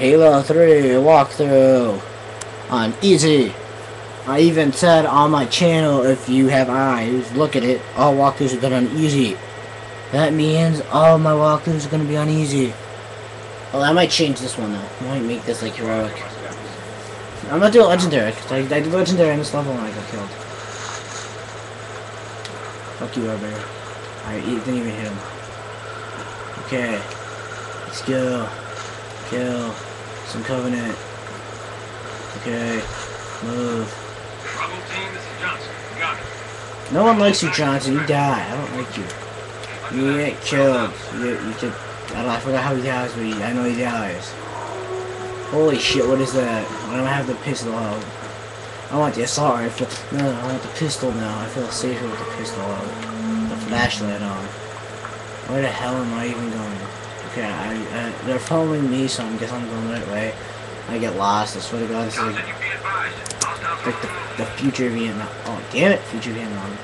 Halo 3 walkthrough on easy. I even said on my channel, if you have eyes, look at it, all walkthroughs are done on easy. That means all my walkthroughs are going to be on easy. Well, I might change this one though. I might make this like heroic. I'm not doing legendary, 'cause I, I did legendary on this level and I got killed. Fuck you, Robert. I didn't even hit him. Okay. Let's go. Kill. Some Covenant. Okay. Move. Bravo team, this is Johnson. Got it. No one likes you, Johnson. You die. I don't like you. You get killed. You, you get... I, don't, I forgot how he dies, but he, I know he dies. Holy shit, what is that? I don't have the pistol out. I want the assault rifle. No, I want the pistol now. I feel safer with the pistol out. The flashlight on. Where the hell am I even going? Okay, I, I, they're following me, so I guess I'm going the right way. I get lost. I swear to God, this is like, like the, the future Vietnam. Oh, damn it, future Vietnam.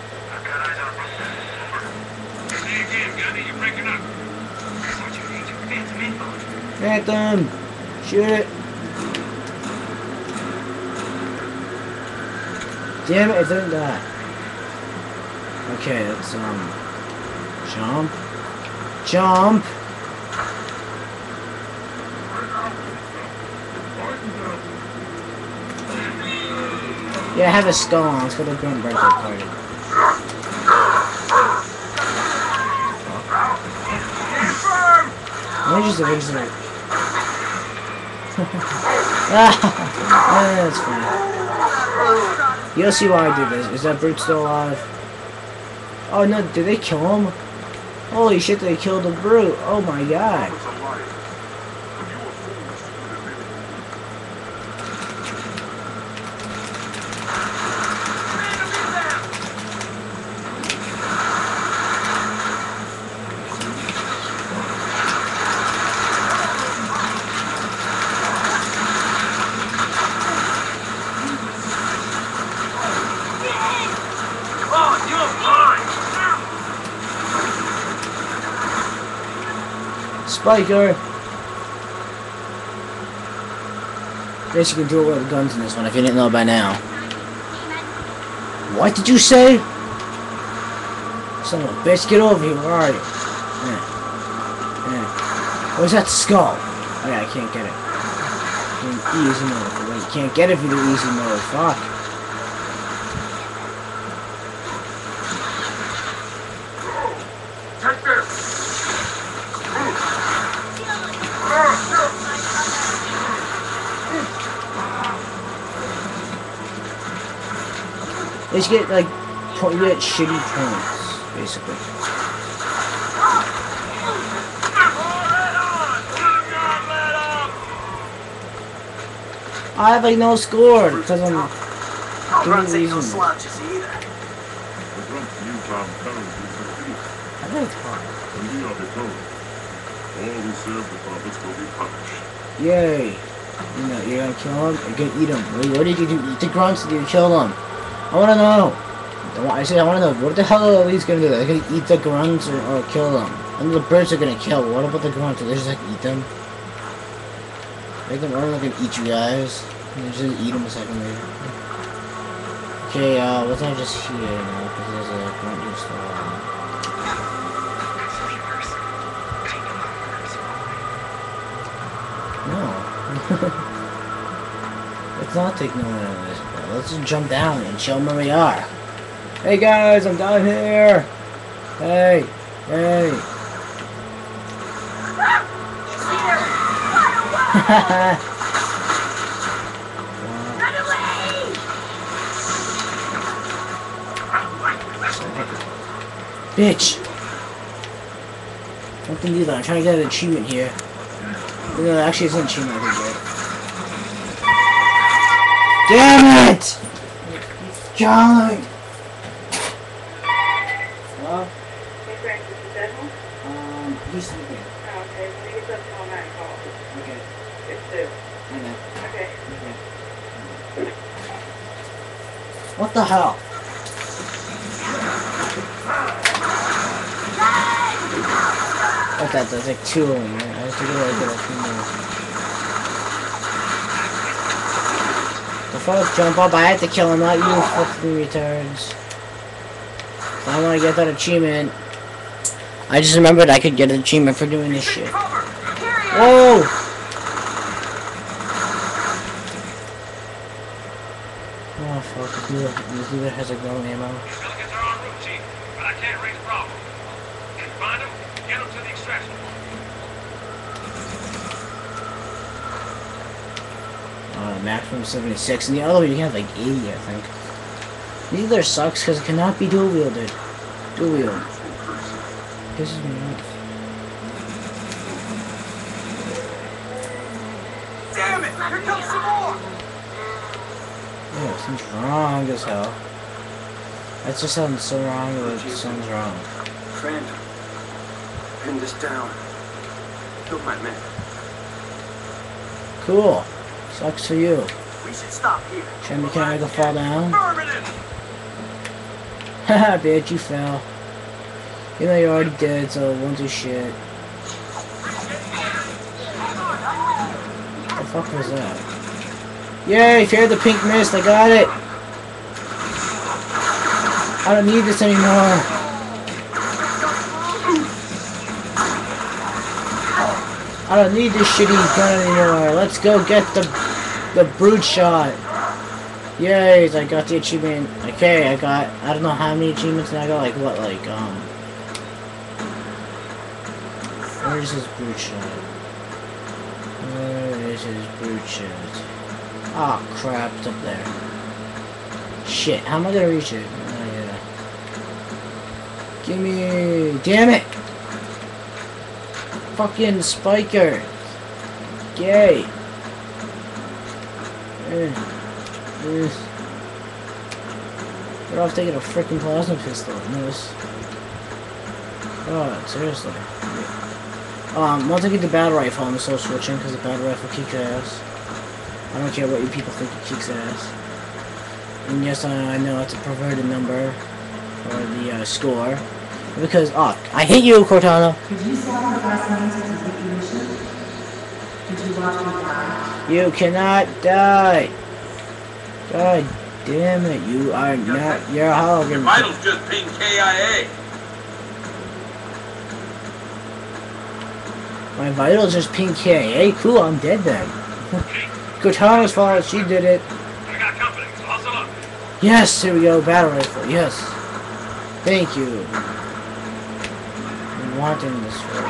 Phantom! Shoot it! Damn it, it didn't die. Okay, let's, um... Jump. Jump! Yeah, I have a skull on. Let's go to the Grunt birthday party. Let me just original. ah, that's funny. You'll see why I did this. Is that brute still alive? Oh no, did they kill him? Holy shit, they killed the brute. Oh my god. Spiker! Guess you can do it with guns in this one if you didn't know by now. What did you say? Son of a bitch, get over here, where are you? Yeah. Yeah. Where's that skull? Oh yeah, I can't get it. Easy mode. You can't get it you do easy mode. Fuck. They just get like po- you get shitty points, basically. I have like no score because I'm Runs doing ain't no easy. slouches either. The grunt's new town comes is complete. I don't talk. And we are the. All who serve the prophets will be punished. Yay! You know, you're gonna kill him. You're gonna eat him. Wait, what did you do? Eat the grunts? Or did you kill them? I wanna know. I wa- I wanna know. What the hell are these gonna do? Are They're gonna eat the grunts or, or kill them? And the birds are gonna kill. What about the grunts? Are they just like eat them? Make them are not gonna eat you guys. They just eat them a second later. Okay, uh, what's I just here now? Because there's a grunt who's still. No. Let's not take no one of this. Let's just jump down and show them where we are. Hey guys, I'm down here. Hey, hey. Bitch. Don't do that. I'm trying to get an achievement here. No, actually, it's an achievement. Damn it! John! Hello? Hey, Frank, is. Um, he's sleeping. Oh, okay. Call 9 call. Okay, It's 2. I know. Okay. Okay. What the hell? What that? There's like two of them, right? I to go like more. Fuck, jump up. I had to kill him, not you fucking retards. I want to get that achievement. I just remembered I could get an achievement for doing this shit. Whoa! Oh fuck, this dude, has a gun ammo. But I can't Bravo. If you find them, get them to the extraction Uh, maximum 76, and the other one you have like 80, I think. Neither sucks because it cannot be dual wielded. Dual wield. Pisses me off. Damn it! Here comes some more! Yeah, something's wrong as hell. That just sounds so wrong it sounds wrong. Friend, pin this down. Killed my man. Cool. Sucks for you. We should stop here. can Should mechanical fall down? Haha, bitch, you fell. You know you're already did, so it won't do shit. What the fuck was that? Yay, fear the pink mist, I got it! I don't need this anymore. I don't need this shitty gun anymore. Let's go get the the brute shot. Yay, I got the achievement. Okay, I got, I don't know how many achievements, and I got like, what, like, um... Where's his brute shot? Where is his brute shot? Oh crap, it's up there. Shit, how am I gonna reach it? Oh, yeah. Gimme! Damn it! Fucking spiker! Yay! Eh. Yes. They're off taking a freaking plasma pistol. Yes. God, seriously. Um, once I get the battle rifle, I'm still switching because the battle rifle kicks ass. I don't care what you people think it kicks ass. And yes, I, know it's a perverted number for the uh, score. Because, oh, I hate you, Cortana. Did you me to mission? Did you watch me die? You cannot die. God damn it, you are not, you're a Your hologram. vitals just ping KIA. My vitals just pink KA. Cool, I'm dead then. Cortana's fault, she did it. I got company, so hustle up. Yes, here we go, battle rifle, yes. Thank you. I'm wanting this for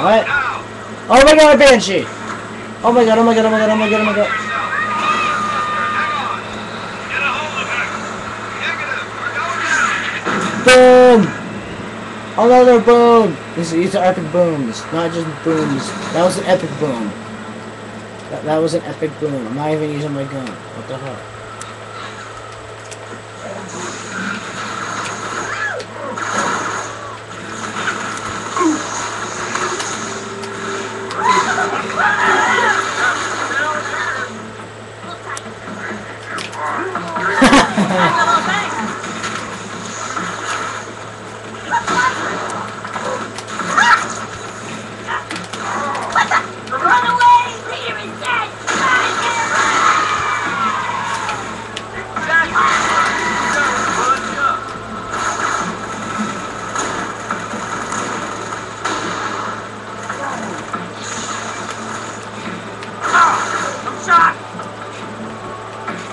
What? Oh my god, Banshee! Oh my god, oh my god, oh my god, oh my god, oh my god. Boom! Another boom! These, these are epic booms, not just booms. That was an epic boom. That, that was an epic boom. I'm not even using my gun. What the hell?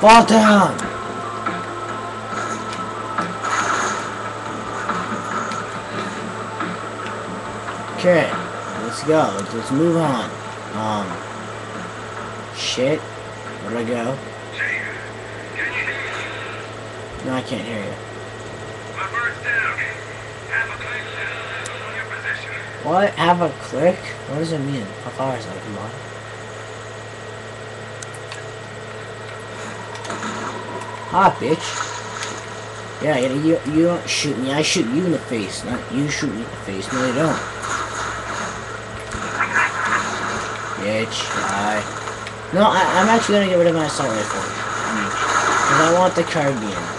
Fall down! Okay, let's go. Let's, let's move on. Um, shit. Where'd I go? No, I can't hear you. What? Have a click? What does it mean? How far is that? Come on. Ah, bitch. Yeah, you, you, don't shoot me. I shoot you in the face, not you shoot me in the face. No, you don't. Bitch, die. No, I, I'm actually gonna get rid of my assault rifle. Because I want the carbine.